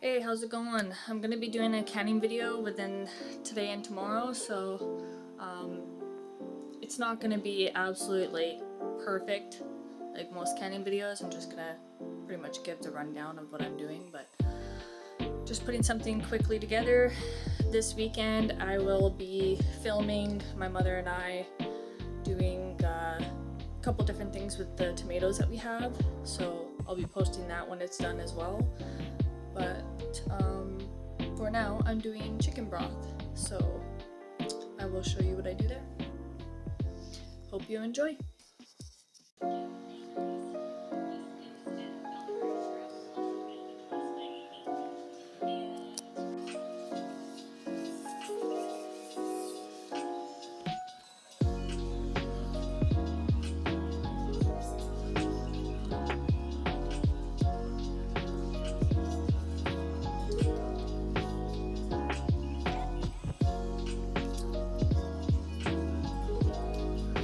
Hey, how's it going? I'm gonna be doing a canning video within today and tomorrow, so um, it's not gonna be absolutely perfect like most canning videos. I'm just gonna pretty much give the rundown of what I'm doing, but just putting something quickly together. This weekend I will be filming my mother and I doing uh, a couple different things with the tomatoes that we have, so I'll be posting that when it's done as well but um, for now I'm doing chicken broth so I will show you what I do there. Hope you enjoy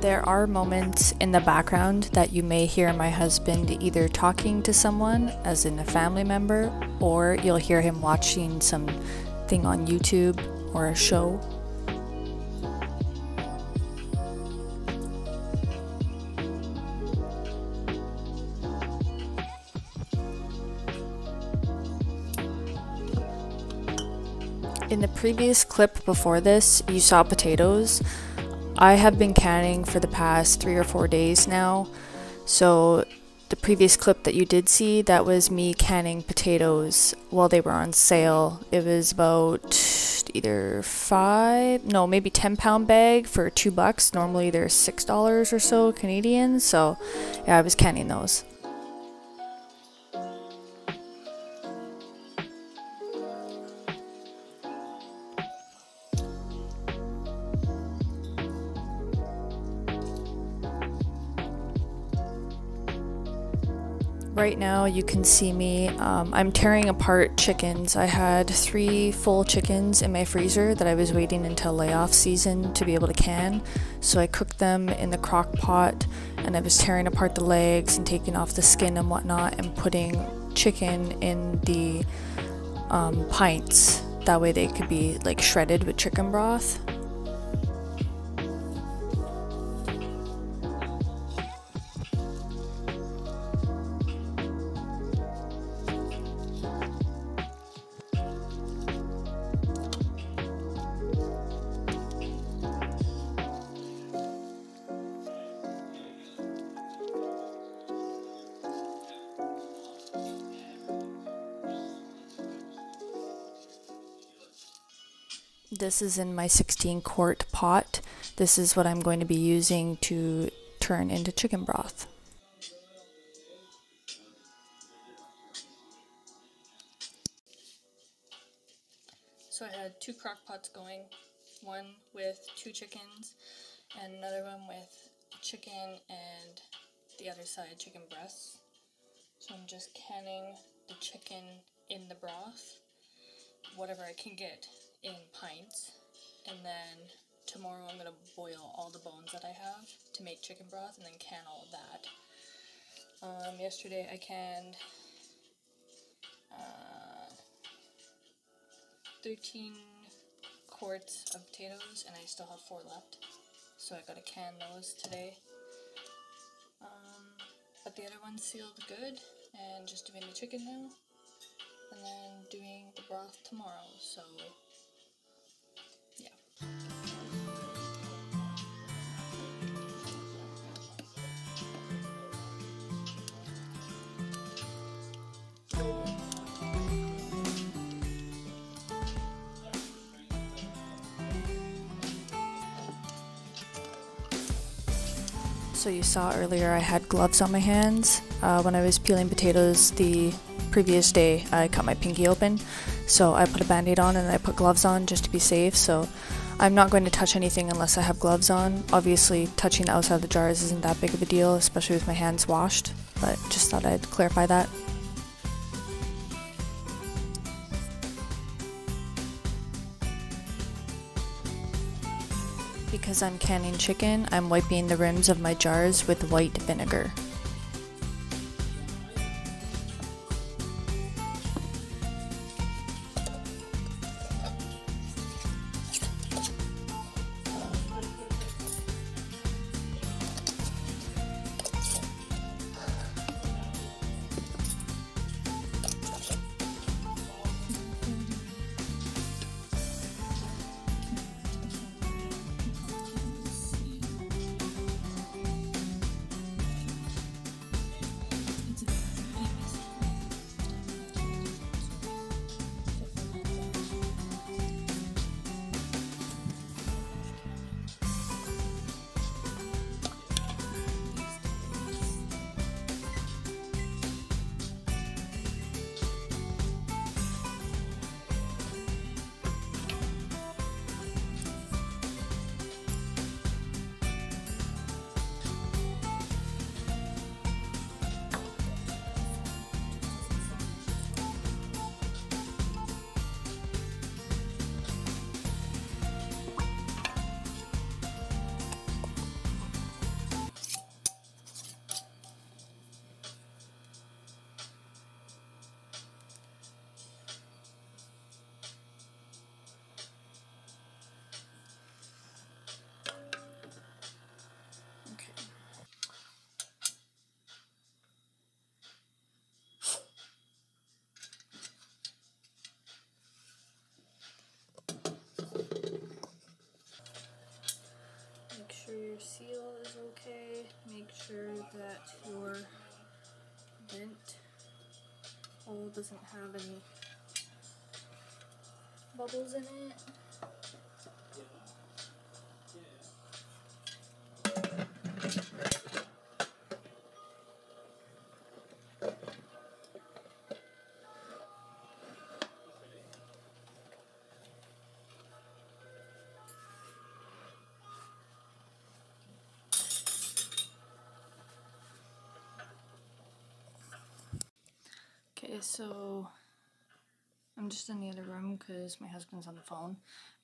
There are moments in the background that you may hear my husband either talking to someone, as in a family member, or you'll hear him watching something on YouTube or a show. In the previous clip before this, you saw potatoes. I have been canning for the past three or four days now. So, the previous clip that you did see, that was me canning potatoes while they were on sale. It was about either five, no, maybe 10 pound bag for two bucks. Normally they're six dollars or so Canadian. So, yeah, I was canning those. Right now, you can see me. Um, I'm tearing apart chickens. I had three full chickens in my freezer that I was waiting until layoff season to be able to can. So I cooked them in the crock pot and I was tearing apart the legs and taking off the skin and whatnot and putting chicken in the um, pints. That way they could be like shredded with chicken broth. This is in my 16 quart pot. This is what I'm going to be using to turn into chicken broth. So I had two crock pots going, one with two chickens and another one with chicken and the other side chicken breasts. So I'm just canning the chicken in the broth, whatever I can get in pints. And then tomorrow I'm going to boil all the bones that I have to make chicken broth and then can all of that. Um, yesterday I canned uh, 13 quarts of potatoes and I still have four left. So I gotta can those today. Um, but the other one's sealed good and just doing the chicken now. And then doing the broth tomorrow. So So you saw earlier I had gloves on my hands. Uh, when I was peeling potatoes the previous day, I cut my pinky open. So I put a band-aid on and I put gloves on just to be safe. So I'm not going to touch anything unless I have gloves on. Obviously, touching the outside of the jars isn't that big of a deal, especially with my hands washed. But just thought I'd clarify that. Because I'm canning chicken, I'm wiping the rims of my jars with white vinegar. Seal is okay. Make sure that your vent hole doesn't have any bubbles in it. So I'm just in the other room because my husband's on the phone.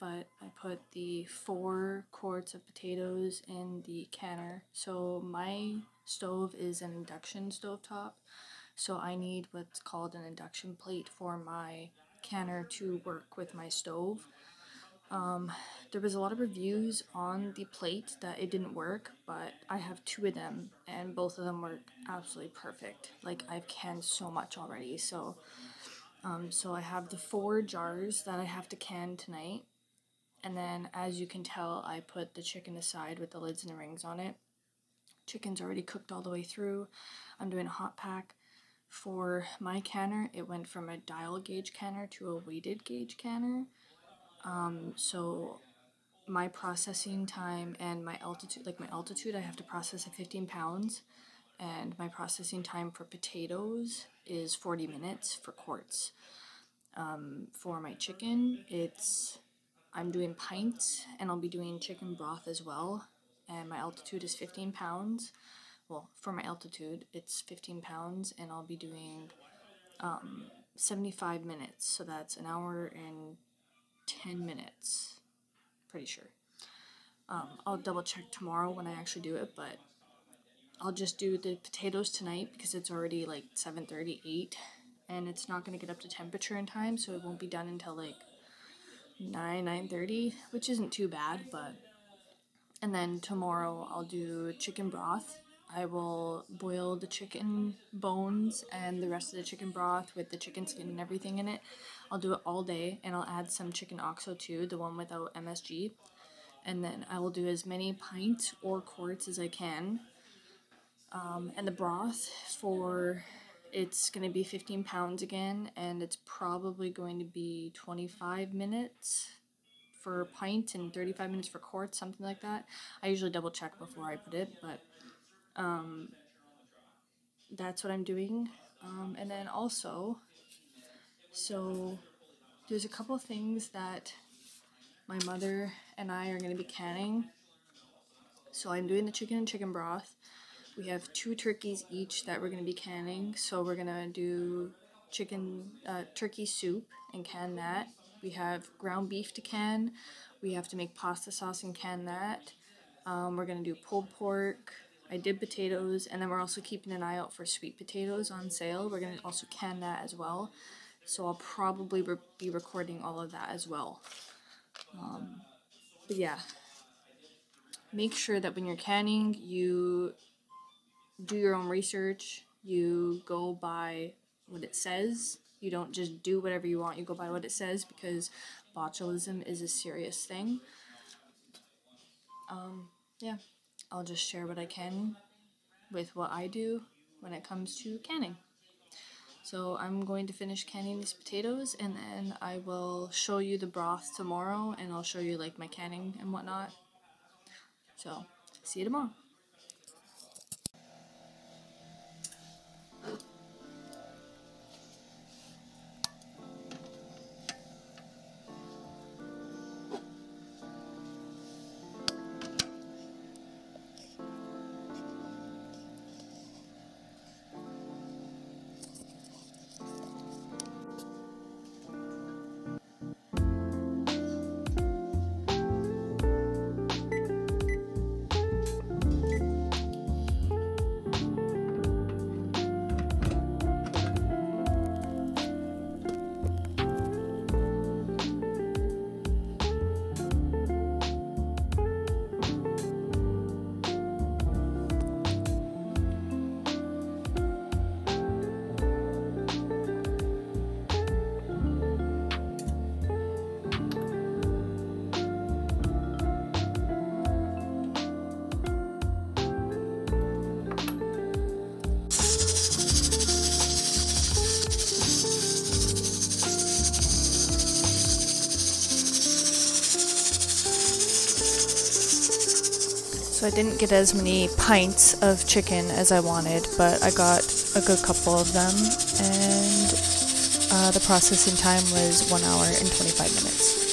But I put the four quarts of potatoes in the canner. So my stove is an induction stove top. So I need what's called an induction plate for my canner to work with my stove. Um, there was a lot of reviews on the plate that it didn't work, but I have two of them and both of them work absolutely perfect. Like I've canned so much already, so um, so I have the four jars that I have to can tonight. And then as you can tell, I put the chicken aside with the lids and the rings on it. Chicken's already cooked all the way through. I'm doing a hot pack. For my canner, it went from a dial gauge canner to a weighted gauge canner. Um, so my processing time and my altitude, like my altitude, I have to process at 15 pounds, and my processing time for potatoes is 40 minutes for quarts. Um, for my chicken, it's I'm doing pints and I'll be doing chicken broth as well, and my altitude is 15 pounds. Well, for my altitude, it's 15 pounds, and I'll be doing um, 75 minutes, so that's an hour and 10 minutes. Pretty sure. Um, I'll double check tomorrow when I actually do it, but I'll just do the potatoes tonight because it's already like 7:38 and it's not going to get up to temperature in time, so it won't be done until like 9 9:30, which isn't too bad, but and then tomorrow I'll do chicken broth. I will boil the chicken bones and the rest of the chicken broth with the chicken skin and everything in it. I'll do it all day and I'll add some chicken oxo too, the one without MSG. And then I will do as many pints or quarts as I can. Um, and the broth for it's going to be 15 pounds again and it's probably going to be 25 minutes for a pint and 35 minutes for quarts, something like that. I usually double check before I put it, but um, that's what I'm doing. Um, and then also, so there's a couple things that my mother and I are going to be canning. So I'm doing the chicken and chicken broth. We have two turkeys each that we're going to be canning. So we're going to do chicken uh, turkey soup and can that. We have ground beef to can. We have to make pasta sauce and can that. Um, we're going to do pulled pork. I did potatoes, and then we're also keeping an eye out for sweet potatoes on sale. We're going to also can that as well. So I'll probably re be recording all of that as well. Um, but yeah, make sure that when you're canning, you do your own research. You go by what it says. You don't just do whatever you want. You go by what it says because botulism is a serious thing. Um, yeah, I'll just share what I can with what I do when it comes to canning. So I'm going to finish canning these potatoes and then I will show you the broth tomorrow and I'll show you like my canning and whatnot. So, see you tomorrow. I didn't get as many pints of chicken as I wanted, but I got a good couple of them, and uh, the processing time was 1 hour and 25 minutes.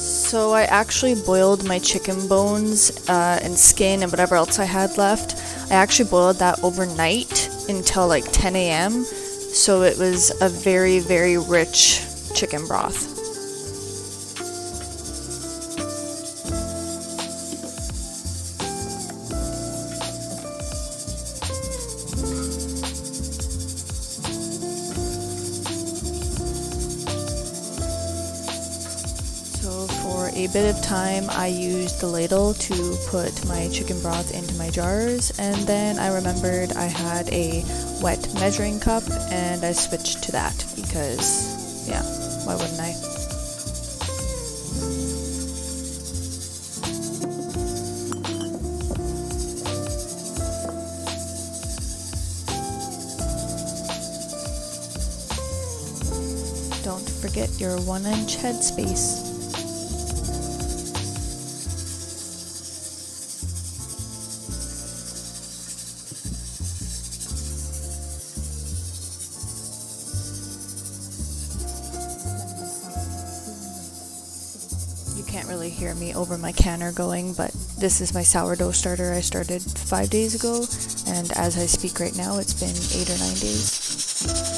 So I actually boiled my chicken bones uh, and skin and whatever else I had left. I actually boiled that overnight until like 10 a.m. So it was a very, very rich chicken broth. Bit of time I used the ladle to put my chicken broth into my jars and then I remembered I had a wet measuring cup and I switched to that because yeah, why wouldn't I? Don't forget your one inch headspace. Really hear me over my canner going, but this is my sourdough starter I started five days ago, and as I speak right now, it's been eight or nine days.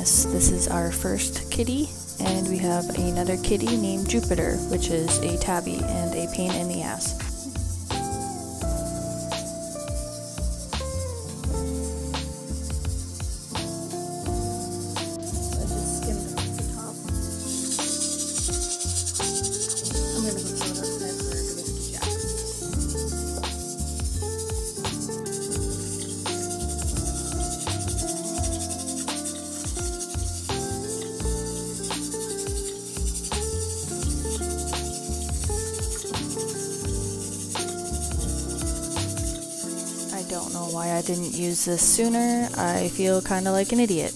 Artemis. This is our first kitty, and we have another kitty named Jupiter, which is a tabby and a pain in the ass. This sooner. I feel kind of like an idiot.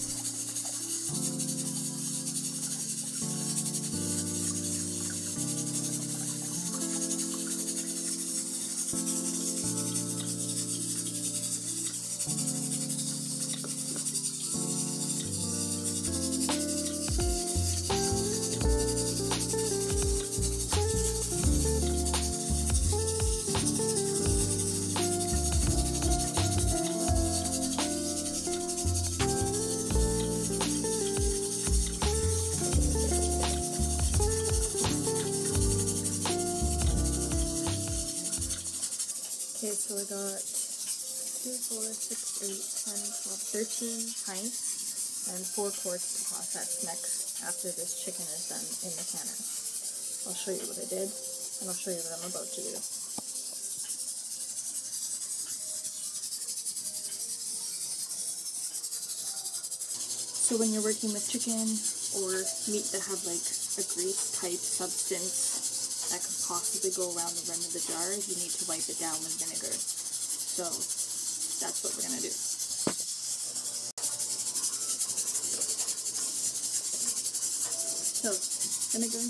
So we got 2, 4, 6, 8, 10, 12, 13 pints and 4 quarts to process next after this chicken is done in the canner. I'll show you what I did and I'll show you what I'm about to do. So when you're working with chicken or meat that have like a grease type substance that could possibly go around the rim of the jar, you need to wipe it down with vinegar. So that's what we're going to do. So, vinegar.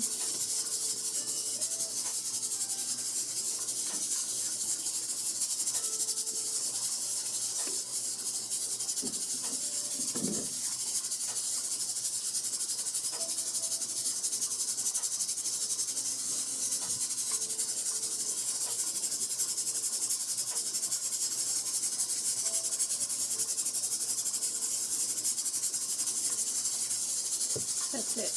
That's it.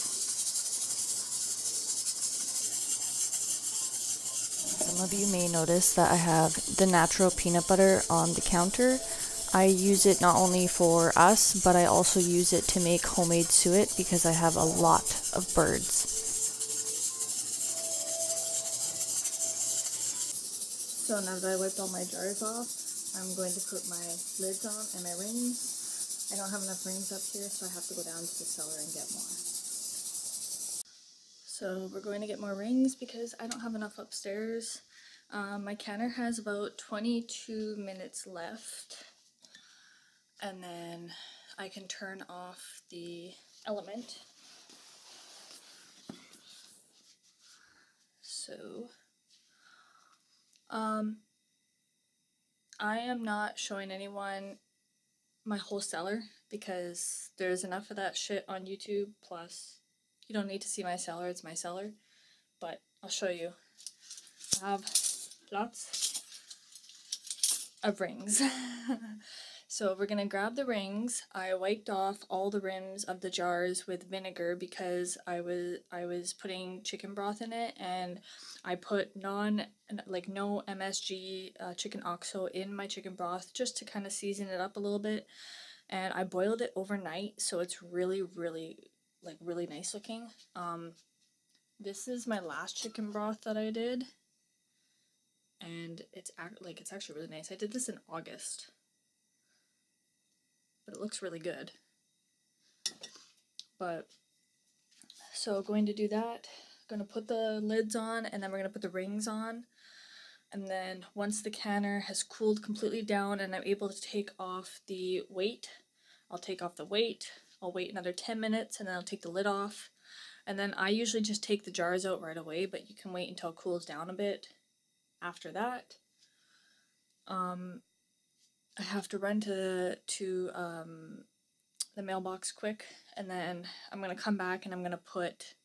Some of you may notice that I have the natural peanut butter on the counter. I use it not only for us, but I also use it to make homemade suet because I have a lot of birds. So now that I wiped all my jars off, I'm going to put my lids on and my rings. I don't have enough rings up here, so I have to go down to the cellar and get more. So we're going to get more rings because I don't have enough upstairs. Um, my canner has about 22 minutes left and then I can turn off the element. So, um, I am not showing anyone my whole cellar because there's enough of that shit on YouTube. Plus, you don't need to see my cellar, it's my cellar. But I'll show you. I have lots of rings. So we're gonna grab the rings. I wiped off all the rims of the jars with vinegar because I was I was putting chicken broth in it and I put non like no MSG uh, chicken oxo in my chicken broth just to kind of season it up a little bit and I boiled it overnight so it's really really like really nice looking. Um, this is my last chicken broth that I did and it's act like it's actually really nice. I did this in August but it looks really good. But, so going to do that, going to put the lids on, and then we're going to put the rings on. And then once the canner has cooled completely down and I'm able to take off the weight, I'll take off the weight, I'll wait another 10 minutes, and then I'll take the lid off. And then I usually just take the jars out right away, but you can wait until it cools down a bit after that. Um, I have to run to to um, the mailbox quick, and then I'm gonna come back and I'm gonna put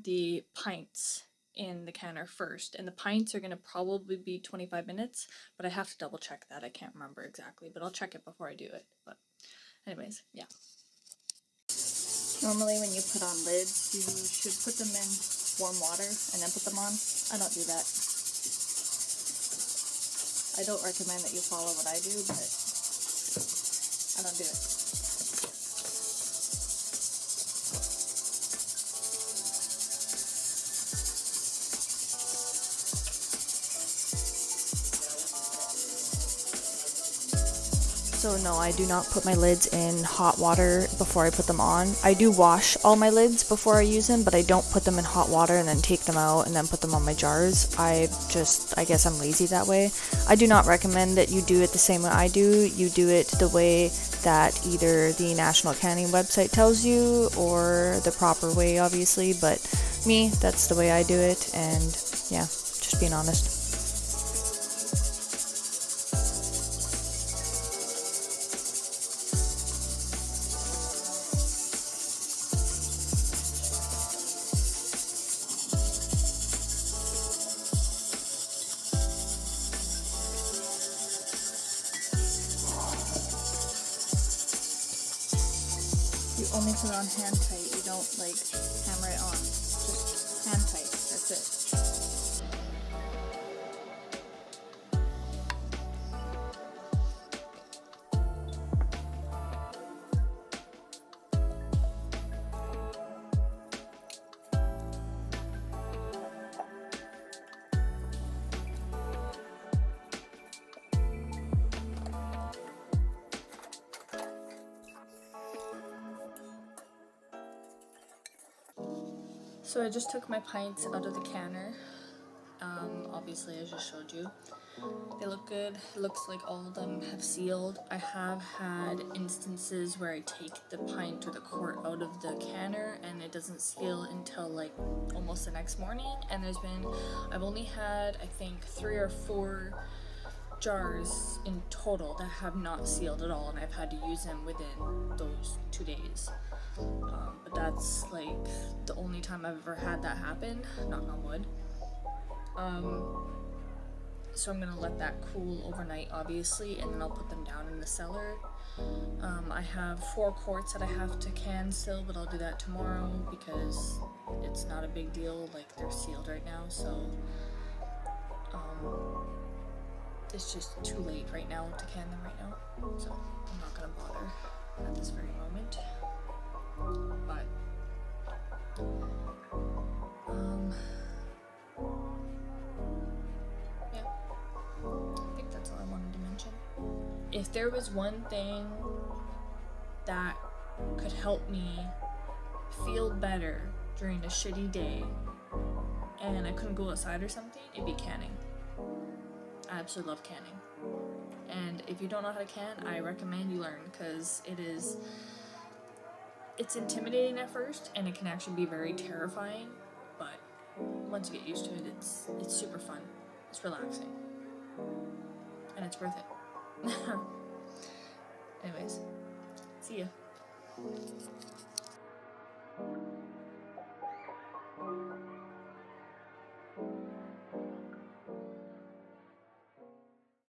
the pints in the canner first. And the pints are gonna probably be 25 minutes, but I have to double check that. I can't remember exactly, but I'll check it before I do it. But anyways, yeah. Normally when you put on lids, you should put them in warm water and then put them on. I don't do that. I don't recommend that you follow what I do, but I don't do it. So no, I do not put my lids in hot water before I put them on. I do wash all my lids before I use them, but I don't put them in hot water and then take them out and then put them on my jars. I just, I guess I'm lazy that way. I do not recommend that you do it the same way I do. You do it the way that either the National Canning website tells you or the proper way, obviously, but me, that's the way I do it, and yeah, just being honest. So I just took my pints out of the canner. Um, obviously, I just showed you. They look good. It looks like all of them have sealed. I have had instances where I take the pint or the quart out of the canner and it doesn't seal until like almost the next morning. And there's been, I've only had I think three or four jars in total that have not sealed at all, and I've had to use them within those two days. But that's like the only time I've ever had that happen. Knock on wood. Um, so I'm gonna let that cool overnight, obviously, and then I'll put them down in the cellar. Um, I have four quarts that I have to can still, but I'll do that tomorrow because it's not a big deal. Like they're sealed right now, so. Um, it's just too late right now to can them right now, so I'm not gonna bother at this very moment. But um, yeah, I think that's all I wanted to mention. If there was one thing that could help me feel better during a shitty day and I couldn't go outside or something, it'd be canning. I absolutely love canning. And if you don't know how to can, I recommend you learn because it is it's intimidating at first and it can actually be very terrifying, but once you get used to it, it's it's super fun. It's relaxing. And it's worth it. Anyways, see ya.